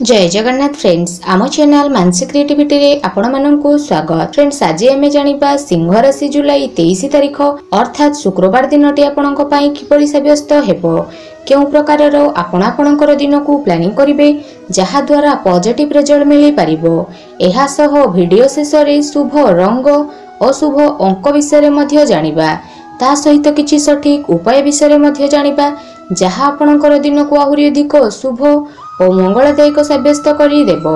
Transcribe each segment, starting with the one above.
ଜୟ Jagannath friends ଆମ channel ମାନସି କ୍ରିଏଟିଭିଟିରେ ଆପଣମାନଙ୍କୁ ସ୍ୱାଗତ ଫ୍ରେଣ୍ଡସ୍ ଆଜି ଆମେ ଜାଣିବା ସିଂହ ରାଶି ଜୁଲାଇ ତେଇଶ ତାରିଖ ଅର୍ଥାତ୍ ଶୁକ୍ରବାର ଦିନଟି ଆପଣଙ୍କ ପାଇଁ କିପରି ସାବ୍ୟସ୍ତ ହେବ କେଉଁ ପ୍ରକାରର ଆପଣ ଆପଣଙ୍କର ଦିନକୁ ପ୍ଲାନିଂ କରିବେ ଯାହାଦ୍ୱାରା ପଜିଟିଭ୍ ରେଜଲ୍ଟ ମିଳିପାରିବ ଏହା ସହ ଭିଡ଼ିଓ ଶେଷରେ ଶୁଭ ରଙ୍ଗ ଓ ଶୁଭ ଅଙ୍କ ବିଷୟରେ ମଧ୍ୟ ଜାଣିବା ତା ସହିତ କିଛି ସଠିକ୍ ଉପାୟ ବିଷୟରେ ମଧ୍ୟ ଜାଣିବା ଯାହା ଆପଣଙ୍କର ଦିନକୁ ଆହୁରି ଅଧିକ ଶୁଭ ଓ ମଙ୍ଗଳଦାୟକ ସାବ୍ୟସ୍ତ କରିଦେବ।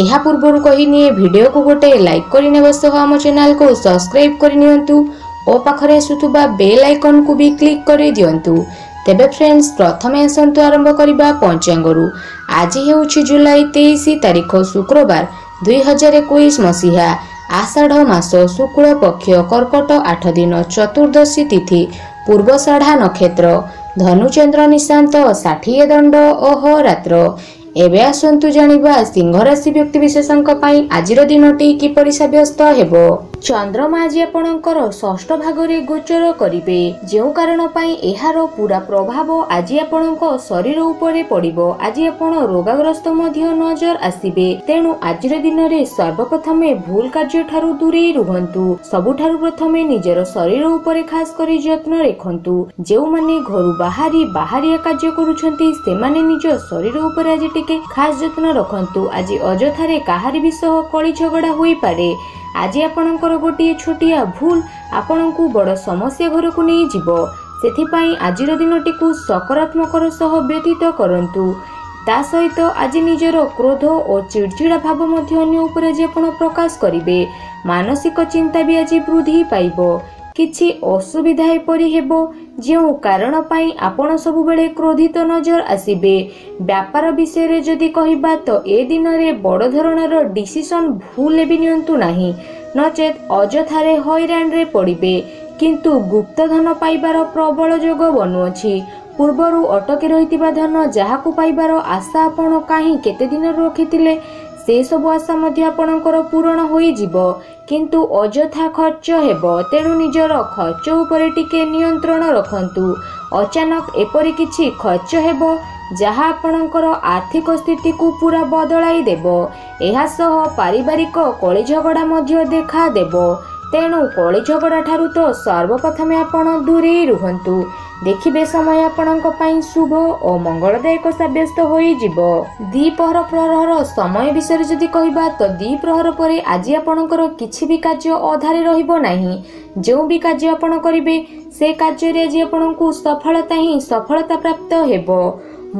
ଏହା ପୂର୍ବରୁ କହିନିଏ ଭିଡ଼ିଓକୁ ଗୋଟେ ଲାଇକ୍ କରିନେବା ସହ ଆମ ଚ୍ୟାନେଲକୁ ସବସ୍କ୍ରାଇବ୍ କରିନିଅନ୍ତୁ ଓ ପାଖରେ ଆସୁଥିବା ବେଲ୍ ଆଇକନ୍କୁ ବି କ୍ଲିକ୍ କରିଦିଅନ୍ତୁ ତେବେ ଫ୍ରେଣ୍ଡସ୍ ପ୍ରଥମେ ଆସନ୍ତୁ ଆରମ୍ଭ କରିବା ପଞ୍ଚାଙ୍ଗରୁ। ଆଜି ହେଉଛି ଜୁଲାଇ ତେଇଶ ତାରିଖ ଶୁକ୍ରବାର ଦୁଇ ହଜାର ଏକୋଇଶ ମସିହା ଆଷାଢ଼ ମାସ ଶୁକ୍ଳ ପକ୍ଷ କର୍କଟ ଆଠ ଦିନ ଚତୁର୍ଦ୍ଦଶୀ ତିଥି ପୂର୍ବଷାଢ଼ା ନକ୍ଷତ୍ର। ଧନୁଚନ୍ଦ୍ର ନିଶାନ୍ତ ଷାଠିଏ ଦଣ୍ଡ ଅହରାତ୍ର ଏବେ ଆସନ୍ତୁ ଜାଣିବା ସିଂହ ରାଶି ବ୍ୟକ୍ତି ବିଶେଷଙ୍କ ପାଇଁ ଆଜିର ଦିନଟି କିପରି ସାବ୍ୟସ୍ତ ହେବ? ଚନ୍ଦ୍ରମା ଆଜି ଆପଣଙ୍କର ଷଷ୍ଠ ଭାଗରେ ଗୋଚର କରିବେ। ଯେଉଁ କାରଣ ପାଇଁ ଏହାର ପୁରା ପ୍ରଭାବ ଆଜି ଆପଣଙ୍କ ଶରୀର ଉପରେ ପଡ଼ିବ। ଆଜି ଆପଣ ରୋଗାଗ୍ରସ୍ତ ମଧ୍ୟ ନଜର ଆସିବେ। ତେଣୁ ଆଜିର ଦିନରେ ସର୍ବପ୍ରଥମେ ଭୁଲ କାର୍ଯ୍ୟ ଠାରୁ ଦୂରେଇ ରୁହନ୍ତୁ। ସବୁଠାରୁ ପ୍ରଥମେ ନିଜର ଶରୀର ଉପରେ ଖାସ କରି ଯତ୍ନ ରଖନ୍ତୁ। ଯେଉଁମାନେ ଘରୁ ବାହାରି ବାହାରିଆ କାର୍ଯ୍ୟ କରୁଛନ୍ତି ସେମାନେ ନିଜ ଶରୀର ଉପରେ ଆଜି ଟିକେ ଖାସ ଯତ୍ନ ରଖନ୍ତୁ। ଆଜି ଅଯଥାରେ କାହାରି ବି ସହ କଳି ଝଗଡ଼ା ହୋଇପାରେ। ଆଜି ଆପଣଙ୍କର ଗୋଟିଏ ଛୋଟିଆ ଭୁଲ ଆପଣଙ୍କୁ ବଡ଼ ସମସ୍ୟା ଘରକୁ ନେଇଯିବ। ସେଥିପାଇଁ ଆଜିର ଦିନଟିକୁ ସକାରାତ୍ମକର ସହ ବ୍ୟତୀତ କରନ୍ତୁ। ତା ସହିତ ଆଜି ନିଜର କ୍ରୋଧ ଓ ଚିଡ଼ଚିଡ଼ା ଭାବ ମଧ୍ୟ ଅନ୍ୟ ଉପରେ ଆଜି ଆପଣ ପ୍ରକାଶ କରିବେ ମାନସିକ ଚିନ୍ତା ବି ଆଜି ବୃଦ୍ଧି ପାଇବ। କିଛି ଅସୁବିଧା ଏପରି ହେବ ଯେଉଁ କାରଣ ପାଇଁ ଆପଣ ସବୁବେଳେ କ୍ରୋଧିତ ନଜର ଆସିବେ ବ୍ୟାପାର ବିଷୟରେ ଯଦି କହିବା ତ ଏ ଦିନରେ ବଡ଼ ଧରଣର ଡିସିସନ୍ ଭୁଲ ବି ନିଅନ୍ତୁ ନାହିଁ। ନଚେତ୍ ଅଯଥାରେ ହଇରାଣରେ ପଡ଼ିବେ। କିନ୍ତୁ ଗୁପ୍ତଧନ ପାଇବାର ପ୍ରବଳ ଯୋଗ ବନୁଅଛି। ପୂର୍ବରୁ ଅଟକି ରହିଥିବା ଧନ ଯାହାକୁ ପାଇବାର ଆଶା ଆପଣ କାହିଁ କେତେ ଦିନରୁ ରଖିଥିଲେ ସେସବୁ ଆଶା ମଧ୍ୟ ଆପଣଙ୍କର ପୂରଣ ହୋଇଯିବ। କିନ୍ତୁ ଅଯଥା ଖର୍ଚ୍ଚ ହେବ। ତେଣୁ ନିଜର ଖର୍ଚ୍ଚ ଉପରେ ଟିକେ ନିୟନ୍ତ୍ରଣ ରଖନ୍ତୁ। ଅଚାନକ ଏପରି କିଛି ଖର୍ଚ୍ଚ ହେବ ଯାହା ଆପଣଙ୍କର ଆର୍ଥିକ ସ୍ଥିତିକୁ ପୁରା ବଦଳାଇ ଦେବ। ଏହା ସହ ପାରିବାରିକ କଳିଝଗଡ଼ା ମଧ୍ୟ ଦେଖାଦେବ। ତେଣୁ କଳିଝଗଡ଼ା ଠାରୁ ତ ସର୍ବପ୍ରଥମେ ଆପଣ ଦୂରେଇ ରୁହନ୍ତୁ। ଦେଖିବେ ସମୟ ଆପଣଙ୍କ ପାଇଁ ଶୁଭ ଓ ମଙ୍ଗଳଦାୟକ ସାବ୍ୟସ୍ତ ହୋଇଯିବ। ଦ୍ୱିପହର ପ୍ରହର ସମୟ ବିଷୟରେ ଯଦି କହିବା ତ ଦ୍ୱିପ୍ରହର ପରେ ଆଜି ଆପଣଙ୍କର କିଛି ବି କାର୍ଯ୍ୟ ଅଧାରେ ରହିବ ନାହିଁ। ଯେଉଁ ବି କାର୍ଯ୍ୟ ଆପଣ କରିବେ ସେ କାର୍ଯ୍ୟରେ ଆଜି ଆପଣଙ୍କୁ ସଫଳତା ହିଁ ସଫଳତା ପ୍ରାପ୍ତ ହେବ।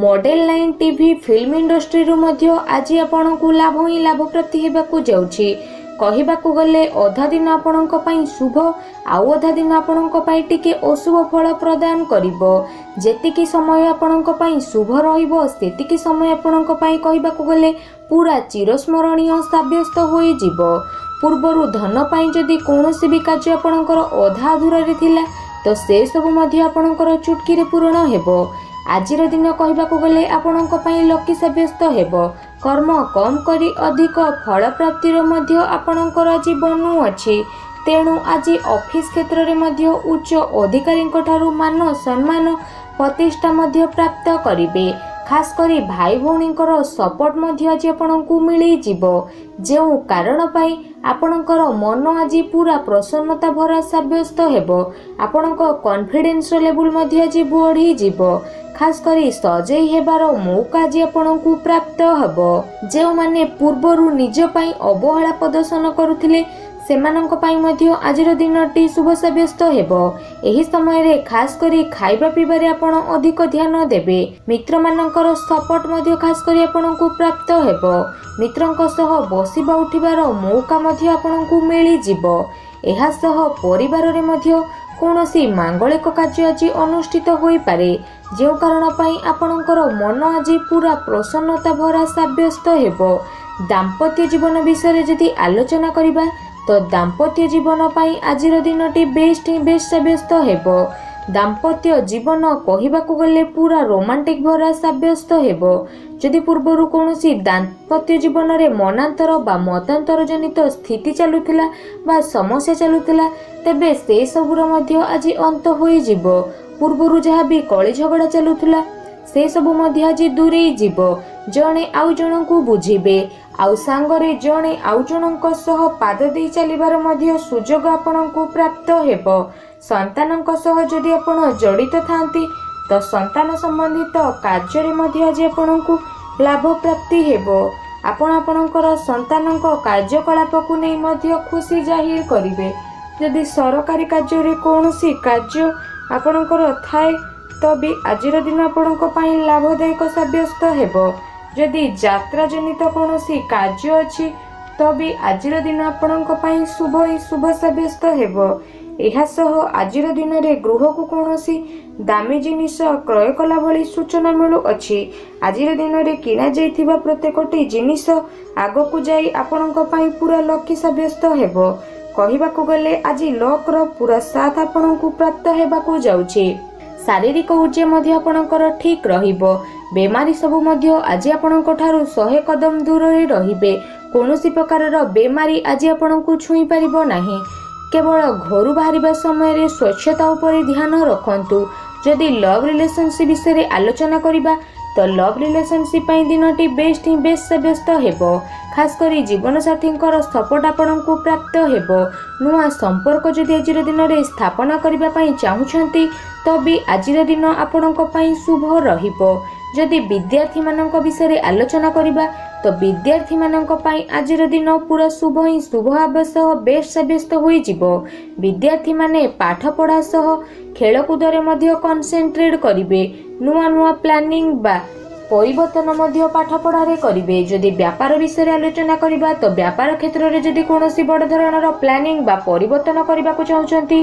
ମଡେଲ ଲାଇନ୍ ଟିଭି ଫିଲ୍ମ ଇଣ୍ଡଷ୍ଟ୍ରିରୁ ମଧ୍ୟ ଆଜି ଆପଣଙ୍କୁ ଲାଭ ହିଁ ଲାଭ ପ୍ରାପ୍ତି ହେବାକୁ ଯାଉଛି। କହିବାକୁ ଗଲେ ଅଧା ଦିନ ଆପଣଙ୍କ ପାଇଁ ଶୁଭ ଆଉ ଅଧା ଦିନ ଆପଣଙ୍କ ପାଇଁ ଟିକେ ଅଶୁଭ ଫଳ ପ୍ରଦାନ କରିବ। ଯେତିକି ସମୟ ଆପଣଙ୍କ ପାଇଁ ଶୁଭ ରହିବ ସେତିକି ସମୟ ଆପଣଙ୍କ ପାଇଁ କହିବାକୁ ଗଲେ ପୁରା ଚିରସ୍ମରଣୀୟ ସାବ୍ୟସ୍ତ ହୋଇଯିବ। ପୂର୍ବରୁ ଧନ ପାଇଁ ଯଦି କୌଣସି ବି କାର୍ଯ୍ୟ ଆପଣଙ୍କର ଅଧା ଅଧୁରାରେ ଥିଲା ତ ସେସବୁ ମଧ୍ୟ ଆପଣଙ୍କର ଚୁଟକିରେ ପୂରଣ ହେବ। ଆଜିର ଦିନ କହିବାକୁ ଗଲେ ଆପଣଙ୍କ ପାଇଁ ଲକି ସାବ୍ୟସ୍ତ ହେବ। କର୍ମ କମ୍ କରି ଅଧିକ ଫଳ ପ୍ରାପ୍ତିର ମଧ୍ୟ ଆପଣଙ୍କର ଆଜି ବନୁଅଛି ତେଣୁ ଆଜି ଅଫିସ କ୍ଷେତ୍ରରେ ମଧ୍ୟ ଉଚ୍ଚ ଅଧିକାରୀଙ୍କ ଠାରୁ ମାନ ସମ୍ମାନ ପ୍ରତିଷ୍ଠା ମଧ୍ୟ ପ୍ରାପ୍ତ କରିବେ। ଖାସ୍ କରି ଭାଇ ଭଉଣୀଙ୍କର ସପୋର୍ଟ ମଧ୍ୟ ଆଜି ଆପଣଙ୍କୁ ମିଳିଯିବ। ଯେଉଁ କାରଣ ପାଇଁ ଆପଣଙ୍କର ମନ ଆଜି ପୁରା ପ୍ରସନ୍ନତା ଭରା ସାବ୍ୟସ୍ତ ହେବ ଆପଣଙ୍କ କନଫିଡେନ୍ସ ଲେବୁଲ ମଧ୍ୟ ଆଜି ବଢ଼ିଯିବ। ଖାସ୍ କରି ସଜେଇ ହେବାର ମୌକା ଆଜି ଆପଣଙ୍କୁ ପ୍ରାପ୍ତ ହେବ। ଯେଉଁମାନେ ପୂର୍ବରୁ ନିଜ ପାଇଁ ଅବହେଳା ପ୍ରଦର୍ଶନ କରୁଥିଲେ ସେମାନଙ୍କ ପାଇଁ ମଧ୍ୟ ଆଜିର ଦିନଟି ଶୁଭ ସାବ୍ୟସ୍ତ ହେବ। ଏହି ସମୟରେ ଖାସ୍ କରି ଖାଇବା ପିଇବାରେ ଆପଣ ଅଧିକ ଧ୍ୟାନ ଦେବେ। ମିତ୍ରମାନଙ୍କର ସପୋର୍ଟ ମଧ୍ୟ ଖାସ୍ କରି ଆପଣଙ୍କୁ ପ୍ରାପ୍ତ ହେବ। ମିତ୍ରଙ୍କ ସହ ବସିବା ଉଠିବାର ମୌକା ମଧ୍ୟ ଆପଣଙ୍କୁ ମିଳିଯିବ। ଏହା ସହ ପରିବାରରେ ମଧ୍ୟ କୌଣସି ମାଙ୍ଗଳିକ କାର୍ଯ୍ୟ ଆଜି ଅନୁଷ୍ଠିତ ହୋଇପାରେ। ଯେଉଁ କାରଣ ପାଇଁ ଆପଣଙ୍କର ମନ ଆଜି ପୁରା ପ୍ରସନ୍ନତା ଭରା ସାବ୍ୟସ୍ତ ହେବ। ଦାମ୍ପତ୍ୟ ଜୀବନ ବିଷୟରେ ଯଦି ଆଲୋଚନା କରିବା ତ ଦାମ୍ପତ୍ୟ ଜୀବନ ପାଇଁ ଆଜିର ଦିନଟି ବେଷ୍ଟ ହିଁ ବେଷ୍ଟ ସାବ୍ୟସ୍ତ ହେବ ଦାମ୍ପତ୍ୟ ଜୀବନ କହିବାକୁ ଗଲେ ପୁରା ରୋମାଣ୍ଟିକ ଭରା ସାବ୍ୟସ୍ତ ହେବ ଯଦି ପୂର୍ବରୁ କୌଣସି ଦାମ୍ପତ୍ୟ ଜୀବନରେ ମନାନ୍ତର ବା ମତାନ୍ତର ଜନିତ ସ୍ଥିତି ଚାଲୁଥିଲା ବା ସମସ୍ୟା ଚାଲୁଥିଲା ତେବେ ସେସବୁର ମଧ୍ୟ ଆଜି ଅନ୍ତ ହୋଇଯିବ ପୂର୍ବରୁ ଯାହା ବି କଳି ଝଗଡ଼ା ଚାଲୁଥିଲା ସେସବୁ ମଧ୍ୟ ଆଜି ଦୂରେଇ ଯିବ ଜଣେ ଆଉ ଜଣଙ୍କୁ ବୁଝିବେ। ଆଉ ସାଙ୍ଗରେ ଜଣେ ଆଉ ଜଣଙ୍କ ସହ ପାଦ ଦେଇ ଚାଲିବାର ମଧ୍ୟ ସୁଯୋଗ ଆପଣଙ୍କୁ ପ୍ରାପ୍ତ ହେବ। ସନ୍ତାନଙ୍କ ସହ ଯଦି ଆପଣ ଜଡ଼ିତ ଥାନ୍ତି ତ ସନ୍ତାନ ସମ୍ବନ୍ଧିତ କାର୍ଯ୍ୟରେ ମଧ୍ୟ ଆଜି ଆପଣଙ୍କୁ ଲାଭ ପ୍ରାପ୍ତି ହେବ। ଆପଣ ଆପଣଙ୍କର ସନ୍ତାନଙ୍କ କାର୍ଯ୍ୟକଳାପକୁ ନେଇ ମଧ୍ୟ ଖୁସି ଜାହିର କରିବେ। ଯଦି ସରକାରୀ କାର୍ଯ୍ୟରେ କୌଣସି କାର୍ଯ୍ୟ ଆପଣଙ୍କର ଥାଏ ତ ବି ଆଜିର ଦିନ ଆପଣଙ୍କ ପାଇଁ ଲାଭଦାୟକ ସାବ୍ୟସ୍ତ ହେବ। ଯଦି ଯାତ୍ରା ଜନିତ କୌଣସି କାର୍ଯ୍ୟ ଅଛି ତ ବି ଆଜିର ଦିନ ଆପଣଙ୍କ ପାଇଁ ଶୁଭ ହିଁ ଶୁଭ ସାବ୍ୟସ୍ତ ହେବ। ଏହା ସହ ଆଜିର ଦିନରେ ଗୃହକୁ କୌଣସି ଦାମୀ ଜିନିଷ କ୍ରୟ କଲା ଭଳି ସୂଚନା ମିଳୁଅଛି। ଆଜିର ଦିନରେ କିଣାଯାଇଥିବା ପ୍ରତ୍ୟେକଟି ଜିନିଷ ଆଗକୁ ଯାଇ ଆପଣଙ୍କ ପାଇଁ ପୁରା ଲକି ସାବ୍ୟସ୍ତ ହେବ। କହିବାକୁ ଗଲେ ଆଜି ଲକ୍ର ପୁରା ସାଥ ଆପଣଙ୍କୁ ପ୍ରାପ୍ତ ହେବାକୁ ଯାଉଛି। ଶାରୀରିକ ଉର୍ଜା ମଧ୍ୟ ଆପଣଙ୍କର ଠିକ୍ ରହିବ। ବେମାରୀ ସବୁ ମଧ୍ୟ ଆଜି ଆପଣଙ୍କ ଠାରୁ ଶହେ କଦମ ଦୂରରେ ରହିବେ। କୌଣସି ପ୍ରକାରର ବେମାରୀ ଆଜି ଆପଣଙ୍କୁ ଛୁଇଁ ପାରିବ ନାହିଁ। କେବଳ ଘରୁ ବାହାରିବା ସମୟରେ ସ୍ୱଚ୍ଛତା ଉପରେ ଧ୍ୟାନ ରଖନ୍ତୁ। ଯଦି ଲଭ୍ ରିଲେସନସିପ୍ ବିଷୟରେ ଆଲୋଚନା କରିବା ତ ଲଭ୍ ରିଲେସନସିପ୍ ପାଇଁ ଦିନଟି ବେଷ୍ଟ ହିଁ ବେଷ୍ଟ ସାବ୍ୟସ୍ତ ହେବ। ଖାସ୍ କରି ଜୀବନସାଥୀଙ୍କର ସପୋର୍ଟ ଆପଣଙ୍କୁ ପ୍ରାପ୍ତ ହେବ। ନୂଆ ସମ୍ପର୍କ ଯଦି ଆଜିର ଦିନରେ ସ୍ଥାପନା କରିବା ପାଇଁ ଚାହୁଁଛନ୍ତି ତ ବି ଆଜିର ଦିନ ଆପଣଙ୍କ ପାଇଁ ଶୁଭ ରହିବ। ଯଦି ବିଦ୍ୟାର୍ଥୀମାନଙ୍କ ବିଷୟରେ ଆଲୋଚନା କରିବା ତ ବିଦ୍ୟାର୍ଥୀମାନଙ୍କ ପାଇଁ ଆଜିର ଦିନ ପୁରା ଶୁଭ ହିଁ ଶୁଭ ହେବା ସହ ବେଷ୍ଟ ସାବ୍ୟସ୍ତ ହୋଇଯିବ। ବିଦ୍ୟାର୍ଥୀମାନେ ପାଠପଢ଼ା ସହ ଖେଳକୁଦରେ ମଧ୍ୟ କନସେନ୍ଟ୍ରେଟ୍ କରିବେ। ନୂଆ ନୂଆ ପ୍ଲାନିଂ ବା ପରିବର୍ତ୍ତନ ମଧ୍ୟ ପାଠପଢ଼ାରେ କରିବେ। ଯଦି ବ୍ୟାପାର ବିଷୟରେ ଆଲୋଚନା କରିବା ତ ବ୍ୟାପାର କ୍ଷେତ୍ରରେ ଯଦି କୌଣସି ବଡ଼ ଧରଣର ପ୍ଲାନିଂ ବା ପରିବର୍ତ୍ତନ କରିବାକୁ ଚାହୁଁଛନ୍ତି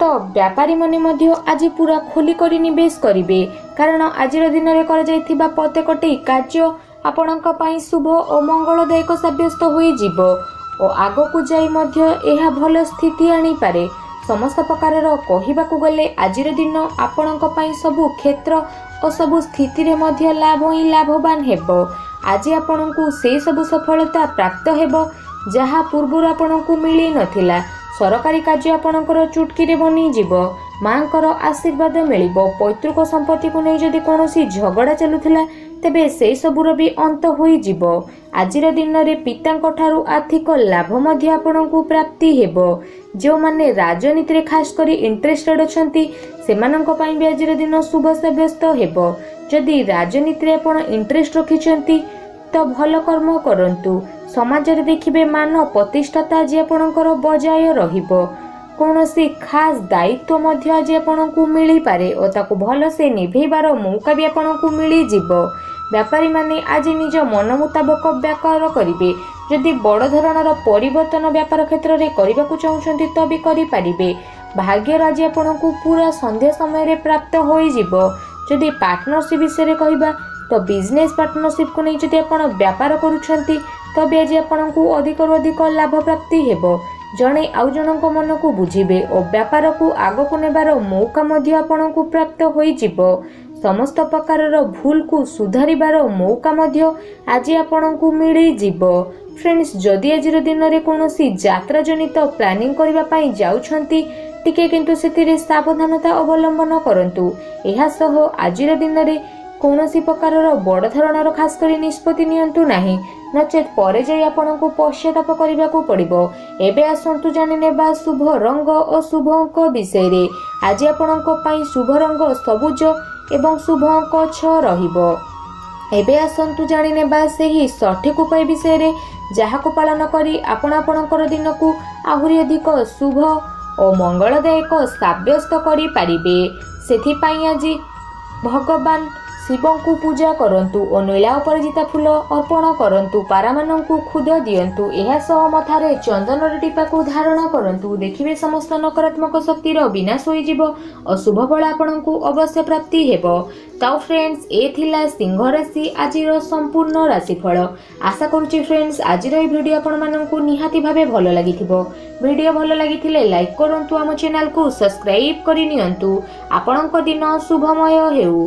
ତ ବ୍ୟାପାରୀମାନେ ମଧ୍ୟ ଆଜି ପୁରା ଖୋଲିକରି ନିବେଶ କରିବେ। କାରଣ ଆଜିର ଦିନରେ କରାଯାଇଥିବା ପ୍ରତ୍ୟେକଟି କାର୍ଯ୍ୟ ଆପଣଙ୍କ ପାଇଁ ଶୁଭ ଓ ମଙ୍ଗଳଦାୟକ ସାବ୍ୟସ୍ତ ହୋଇଯିବ ଓ ଆଗକୁ ଯାଇ ମଧ୍ୟ ଏହା ଭଲ ସ୍ଥିତି ଆଣିପାରେ। ସମସ୍ତ ପ୍ରକାରର କହିବାକୁ ଗଲେ ଆଜିର ଦିନ ଆପଣଙ୍କ ପାଇଁ ସବୁ କ୍ଷେତ୍ର ଓ ସବୁ ସ୍ଥିତିରେ ମଧ୍ୟ ଲାଭ ହିଁ ଲାଭବାନ ହେବ। ଆଜି ଆପଣଙ୍କୁ ସେହି ସବୁ ସଫଳତା ପ୍ରାପ୍ତ ହେବ ଯାହା ପୂର୍ବରୁ ଆପଣଙ୍କୁ ମିଳିନଥିଲା ସରକାରୀ କାର୍ଯ୍ୟ ଆପଣଙ୍କର ଚୁଟକିରେ ବନିଯିବ। ମାଙ୍କର ଆଶୀର୍ବାଦ ମିଳିବ। ପୈତୃକ ସମ୍ପତ୍ତିକୁ ନେଇ ଯଦି କୌଣସି ଝଗଡ଼ା ଚାଲୁଥିଲା ତେବେ ସେହି ସବୁର ବି ଅନ୍ତ ହୋଇଯିବ। ଆଜିର ଦିନରେ ପିତାଙ୍କ ଠାରୁ ଆର୍ଥିକ ଲାଭ ମଧ୍ୟ ଆପଣଙ୍କୁ ପ୍ରାପ୍ତି ହେବ। ଯେଉଁମାନେ ରାଜନୀତିରେ ଖାସ୍ କରି ଇଣ୍ଟରେଷ୍ଟେଡ୍ ଅଛନ୍ତି ସେମାନଙ୍କ ପାଇଁ ବି ଆଜିର ଦିନ ଶୁଭ ସାବ୍ୟସ୍ତ ହେବ। ଯଦି ରାଜନୀତିରେ ଆପଣ ଇଣ୍ଟରେଷ୍ଟ ରଖିଛନ୍ତି ତ ଭଲ କର୍ମ କରନ୍ତୁ। ସମାଜରେ ଦେଖିବେ ମାନ ପ୍ରତିଷ୍ଠାତା ଆଜି ଆପଣଙ୍କର ବଜାୟ ରହିବ। କୌଣସି ଖାସ୍ ଦାୟିତ୍ୱ ମଧ୍ୟ ଆଜି ଆପଣଙ୍କୁ ମିଳିପାରେ ଓ ତାକୁ ଭଲସେ ନିଭେଇବାର ମୌକା ବି ଆପଣଙ୍କୁ ମିଳିଯିବ। ବେପାରୀମାନେ ଆଜି ନିଜ ମନ ମୁତାବକ ବ୍ୟାପାର କରିବେ। ଯଦି ବଡ଼ ଧରଣର ପରିବର୍ତ୍ତନ ବ୍ୟାପାର କ୍ଷେତ୍ରରେ କରିବାକୁ ଚାହୁଁଛନ୍ତି ତ ବି କରିପାରିବେ। ଭାଗ୍ୟର ଆଜି ଆପଣଙ୍କୁ ପୁରା ସନ୍ଧ୍ୟା ସମୟରେ ପ୍ରାପ୍ତ ହୋଇଯିବ। ଯଦି ପାର୍ଟନରସିପ୍ ବିଷୟରେ କହିବା ତ ବିଜନେସ୍ ପାର୍ଟନରସିପ୍କୁ ନେଇ ଯଦି ଆପଣ ବ୍ୟାପାର କରୁଛନ୍ତି ତବେ ଆଜି ଆପଣଙ୍କୁ ଅଧିକରୁ ଅଧିକ ଲାଭ ପ୍ରାପ୍ତି ହେବ। ଜଣେ ଆଉ ଜଣଙ୍କ ମନକୁ ବୁଝିବେ ଓ ବ୍ୟାପାରକୁ ଆଗକୁ ନେବାର ମୌକା ମଧ୍ୟ ଆପଣଙ୍କୁ ପ୍ରାପ୍ତ ହୋଇଯିବ। ସମସ୍ତ ପ୍ରକାରର ଭୁଲକୁ ସୁଧାରିବାର ମୌକା ମଧ୍ୟ ଆଜି ଆପଣଙ୍କୁ ମିଳିଯିବ। ଫ୍ରେଣ୍ଡସ୍ ଯଦି ଆଜିର ଦିନରେ କୌଣସି ଯାତ୍ରା ଜନିତ ପ୍ଲାନିଂ କରିବା ପାଇଁ ଯାଉଛନ୍ତି ଟିକେ କିନ୍ତୁ ସେଥିରେ ସାବଧାନତା ଅବଲମ୍ବନ କରନ୍ତୁ। ଏହା ସହ ଆଜିର ଦିନରେ କୌଣସି ପ୍ରକାରର ବଡ଼ ଧରଣର ଖାସ୍ କରି ନିଷ୍ପତ୍ତି ନିଅନ୍ତୁ ନାହିଁ। ନଚେତ୍ ପରେ ଯାଇ ଆପଣଙ୍କୁ ପଶ୍ଚାତାପ କରିବାକୁ ପଡ଼ିବ। ଏବେ ଆସନ୍ତୁ ଜାଣିନେବା ଶୁଭ ରଙ୍ଗ ଓ ଶୁଭ ଅଙ୍କ ବିଷୟରେ। ଆଜି ଆପଣଙ୍କ ପାଇଁ ଶୁଭ ରଙ୍ଗ ସବୁଜ ଏବଂ ଶୁଭ ଅଙ୍କ ଛଅ ରହିବ। ଏବେ ଆସନ୍ତୁ ଜାଣିନେବା ସେହି ସଠିକ୍ ଉପାୟ ବିଷୟରେ ଯାହାକୁ ପାଳନ କରି ଆପଣ ଆପଣଙ୍କର ଦିନକୁ ଆହୁରି ଅଧିକ ଶୁଭ ଓ ମଙ୍ଗଳଦାୟକ ସାବ୍ୟସ୍ତ କରିପାରିବେ। ସେଥିପାଇଁ ଆଜି ଭଗବାନ ଶିବଙ୍କୁ ପୂଜା କରନ୍ତୁ ଓ ନୀଳା ଅପରାଜିତା ଫୁଲ ଅର୍ପଣ କରନ୍ତୁ ପାରାମାନଙ୍କୁ ଖୁଦ ଦିଅନ୍ତୁ ଏହା ସହ ମଥାରେ ଚନ୍ଦନର ଟିପାକୁ ଧାରଣ କରନ୍ତୁ। ଦେଖିବେ ସମସ୍ତ ନକାରାତ୍ମକ ଶକ୍ତିର ବିନାଶ ହୋଇଯିବ ଓ ଶୁଭ ଫଳ ଆପଣଙ୍କୁ ଅବଶ୍ୟ ପ୍ରାପ୍ତି ହେବ। ତ ଫ୍ରେଣ୍ଡସ୍ ଏ ଥିଲା ସିଂହ ରାଶି ଆଜିର ସମ୍ପୂର୍ଣ୍ଣ ରାଶିଫଳ। ଆଶା କରୁଛି ଫ୍ରେଣ୍ଡସ୍ ଆଜିର ଏହି ଭିଡ଼ିଓ ଆପଣମାନଙ୍କୁ ନିହାତି ଭାବେ ଭଲ ଲାଗିଥିବ। ଭିଡ଼ିଓ ଭଲ ଲାଗିଥିଲେ ଲାଇକ୍ କରନ୍ତୁ ଆମ ଚ୍ୟାନେଲକୁ ସବସ୍କ୍ରାଇବ୍ କରି ନିଅନ୍ତୁ। ଆପଣଙ୍କ ଦିନ ଶୁଭମୟ ହେଉ।